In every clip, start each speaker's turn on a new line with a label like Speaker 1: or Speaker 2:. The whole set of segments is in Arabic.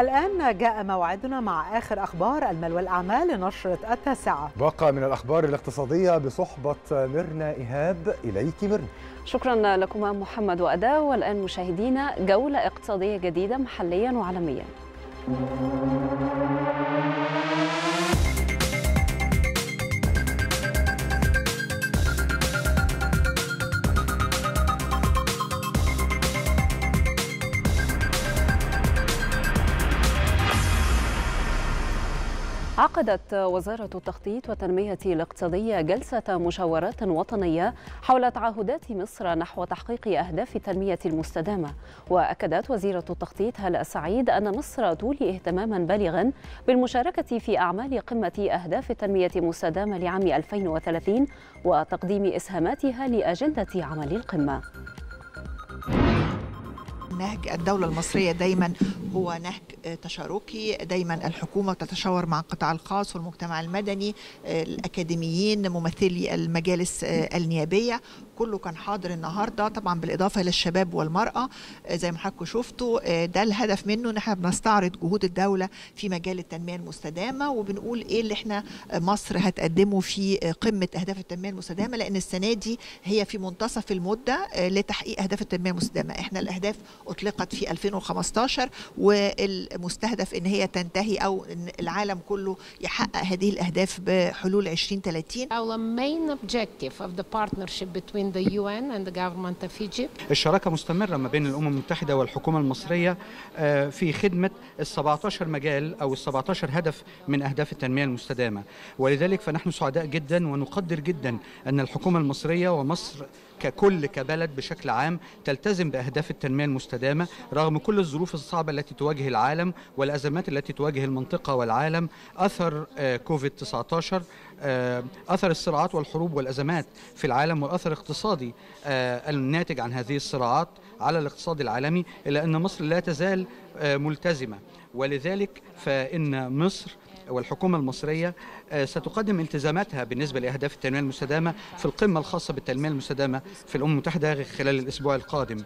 Speaker 1: الآن جاء موعدنا مع آخر أخبار المال والأعمال لنشرة التاسعة.
Speaker 2: باقة من الأخبار الاقتصادية بصحبة ميرنا إيهاب إليك ميرنا.
Speaker 3: شكرا لكما محمد وأداء والآن مشاهدينا جولة اقتصادية جديدة محليا وعالميا. عقدت وزارة التخطيط والتنمية الاقتصادية جلسة مشاورات وطنية حول تعهدات مصر نحو تحقيق أهداف التنمية المستدامة. وأكدت وزيرة التخطيط هلأ سعيد أن مصر تولي اهتماما بالغا بالمشاركة في أعمال قمة أهداف التنمية المستدامة لعام 2030 وتقديم إسهاماتها لأجندة عمل القمة.
Speaker 4: نهج الدولة المصرية دايما هو نهج تشاركي. دايما الحكومة تتشاور مع القطاع الخاص والمجتمع المدني الأكاديميين ممثلي المجالس النيابية. كله كان حاضر النهارده طبعا بالإضافة للشباب والمرأة. زي ما حضراتكم شفتوا ده الهدف منه إن إحنا بنستعرض جهود الدولة في مجال التنمية المستدامة. وبنقول إيه اللي إحنا مصر هتقدمه في قمة أهداف التنمية المستدامة. لأن السنة دي هي في منتصف المدة لتحقيق أهداف التنمية المستدامة. إحنا الأهداف أطلقت في 2015 والمستهدف إن هي تنتهي أو إن العالم كله يحقق هذه الأهداف بحلول 2030
Speaker 5: Our main objective of the partnership between the UN and the government of Egypt
Speaker 6: الشراكة مستمرة ما بين الأمم المتحدة والحكومة المصرية في خدمة ال 17 مجال أو ال 17 هدف من أهداف التنمية المستدامة. ولذلك فنحن سعداء جدا ونقدر جدا أن الحكومة المصرية ومصر ككل كبلد بشكل عام تلتزم بأهداف التنمية المستدامة رغم كل الظروف الصعبة التي تواجه العالم والأزمات التي تواجه المنطقة والعالم أثر كوفيد 19 أثر الصراعات والحروب والأزمات في العالم وأثر اقتصادي الناتج عن هذه الصراعات على الاقتصاد العالمي الا أن مصر لا تزال ملتزمة. ولذلك فإن مصر والحكومة المصرية ستقدم التزاماتها بالنسبة لأهداف التنمية المستدامة في القمة الخاصة بالتنمية المستدامة في الأمم المتحدة خلال الأسبوع القادم.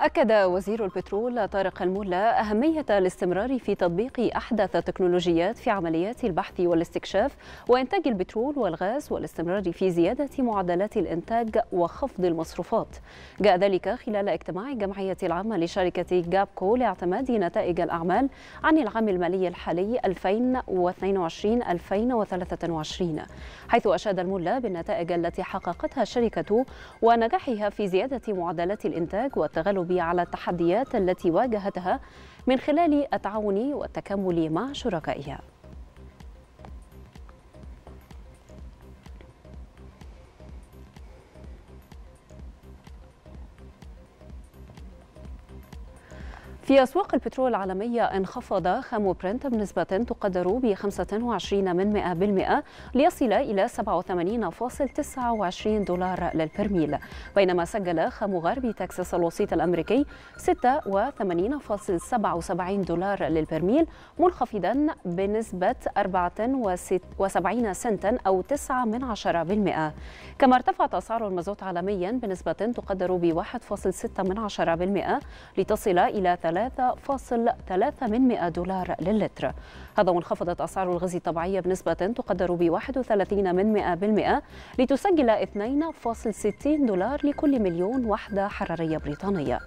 Speaker 3: أكد وزير البترول طارق الملا أهمية الاستمرار في تطبيق أحدث التكنولوجيات في عمليات البحث والاستكشاف وإنتاج البترول والغاز والاستمرار في زيادة معدلات الإنتاج وخفض المصروفات. جاء ذلك خلال اجتماع الجمعية العامة لشركة جابكو لاعتماد نتائج الأعمال عن العام المالي الحالي 2022-2023 حيث أشاد الملا بالنتائج التي حققتها الشركة ونجاحها في زيادة معدلات الإنتاج والتغلب على التحديات التي واجهتها من خلال التعاون والتكامل مع شركائها. في أسواق البترول العالمية انخفض خام برنت بنسبة تقدر ب 25 من 100% ليصل إلى 87.29 دولار للبرميل. بينما سجل خام غرب تكساس الوسيط الأمريكي 86.77 دولار للبرميل منخفضا بنسبة 74 سنتا أو 9 من 10% كما ارتفعت أسعار المازوت عالميا بنسبة تقدر ب 1.6 من 10% لتصل إلى 3.3 من 100 دولار للتر. هذا وانخفضت أسعار الغاز الطبيعي بنسبة تقدر ب 31 من 100% لتسجل 2.60 دولار لكل مليون وحدة حرارية بريطانية.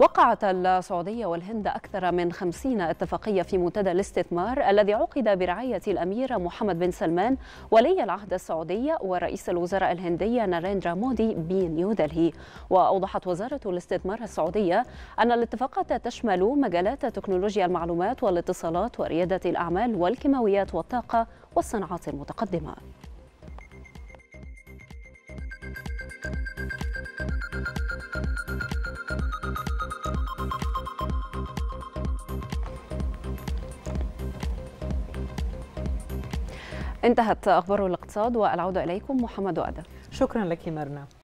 Speaker 3: وقعت السعودية والهند أكثر من خمسين اتفاقية في منتدى الاستثمار الذي عقد برعاية الأمير محمد بن سلمان ولي العهد السعودي ورئيس الوزراء الهندي ناريندرا مودي بنيودلهي وأوضحت وزارة الاستثمار السعودية أن الاتفاقات تشمل مجالات تكنولوجيا المعلومات والاتصالات وريادة الأعمال والكيماويات والطاقة والصناعات المتقدمة. انتهت أخبار الاقتصاد والعودة إليكم محمد وأدى.
Speaker 1: شكرا لك مرنا